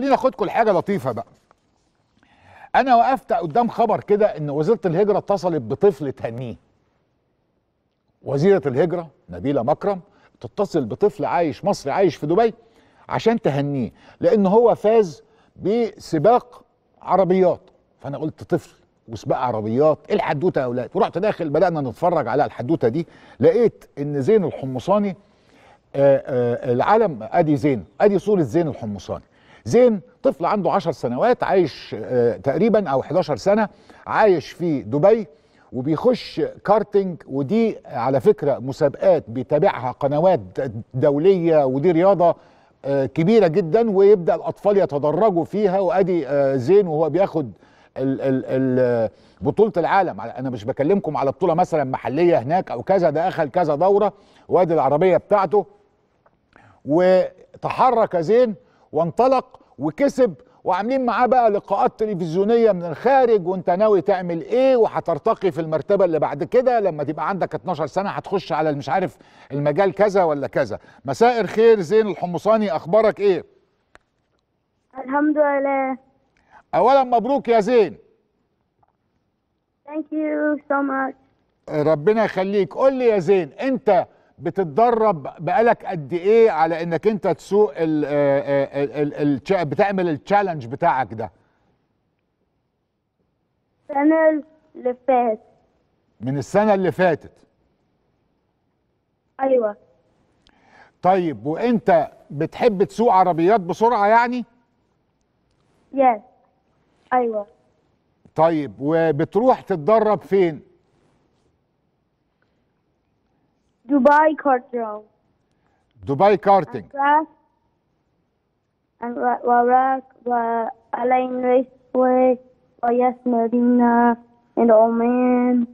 خليني اخدكم لحاجه لطيفة بقى. أنا وقفت قدام خبر كده إن وزيرة الهجرة اتصلت بطفل تهنيه وزيرة الهجرة نبيلة مكرم تتصل بطفل عايش مصري عايش في دبي عشان تهنيه لأن هو فاز بسباق عربيات. فأنا قلت طفل وسباق عربيات إيه الحدوتة يا أولاد؟ ورحت داخل بدأنا نتفرج على الحدوتة دي لقيت إن زين الحمصاني آه، آه، العالم أدي زين أدي صورة زين الحمصاني. زين طفل عنده 10 سنوات عايش آه، تقريبا أو 11 سنة عايش في دبي وبيخش كارتينج ودي على فكرة مسابقات بيتابعها قنوات دولية ودي رياضة آه، كبيرة جدا ويبدأ الأطفال يتدرجوا فيها وأدي آه، زين وهو بياخد بطولة العالم. أنا مش بكلمكم على بطولة مثلا محلية هناك أو كذا ده أخذ كذا دورة وأدي العربية بتاعته. وتحرك زين وانطلق وكسب. وعاملين معاه بقى لقاءات تلفزيونية من الخارج وانت ناوي تعمل إيه؟ وهترتقي في المرتبة اللي بعد كده. لما تبقى عندك 12 سنة هتخش على مش عارف المجال كذا ولا كذا. مساء الخير زين الحمصاني. أخبارك إيه؟ الحمد لله. اولا مبروك يا زين. Thank you so much. ربنا يخليك. قول لي يا زين انت بتتدرب بقالك قد إيه على إنك أنت تسوق ال ال ال ال بتعمل التشالنج بتاعك ده؟ السنة اللي فات من السنة اللي فاتت. أيوة. طيب وأنت بتحب تسوق عربيات بسرعة يعني؟ Yes. أيوة. طيب وبتروح تتدرب فين؟ Dubai Kartdrome Dubai karting راك وراك وألين ريسوي ويس مدينة and Oman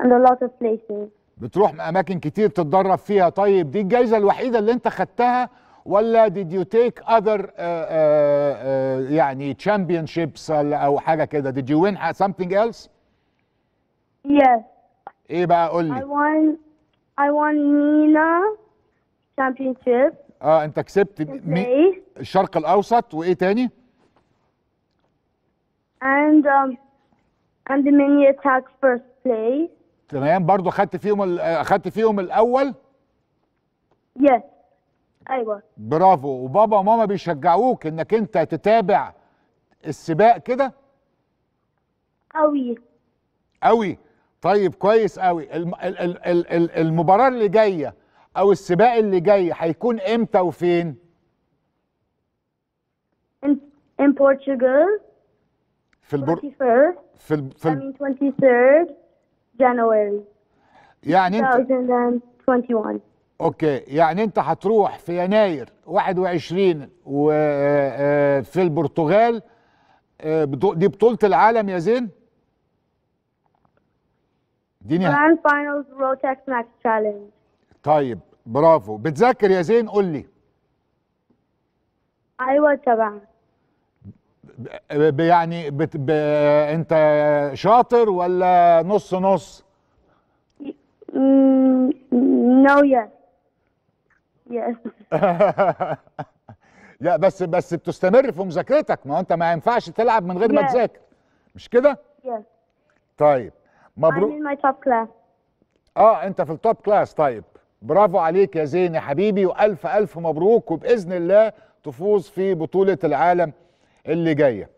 and a lot of places. بتروح أماكن كتير تتدرب فيها. طيب دي الجائزه الوحيدة اللي أنت خدتها ولا did you take other uh, uh, uh, يعني championships أو حاجة كده؟ Did you win something else? Yes. إيه بقى؟ قول I لي won I won MENA championship. آه أنت كسبت مي- الشرق الأوسط وإيه تاني؟ And um and the mini attack first place. تمام برضو خدت فيهم ال- آه، خدت فيهم الأول؟ Yes. أيوة. برافو. وبابا وماما بيشجعوك إنك أنت تتابع السباق كده؟ أوي. قوي طيب كويس قوي. الم... ال... ال... ال... ال- المباراة اللي جاية أو السباق اللي جاي هيكون إمتى وفين؟ In in Portugal. في البر... 21st في ال... في I ال... mean 23rd January. يعني أنت 2021 أوكي. يعني أنت هتروح في يناير 21 وفي البرتغال آه، بطو- دي بطولة العالم يا زين؟ اديني Grand Finals Rotex Max Challenge. طيب برافو. بتذاكر يا زين؟ قول لي. أيوة طبعا. ب- يعني بت... ب... أنت شاطر ولا نص نص؟ no yes. Yes. لا بس بس بتستمر في مذاكرتك. ما أنت ما ينفعش تلعب من غير ما Yes. تذاكر. مش كده؟ Yes. طيب. I'm مبروك. in my top class. آه أنت في ال top class طيب. برافو عليك يا زين يا حبيبي وألف ألف مبروك وبإذن الله تفوز في بطولة العالم اللي جاية.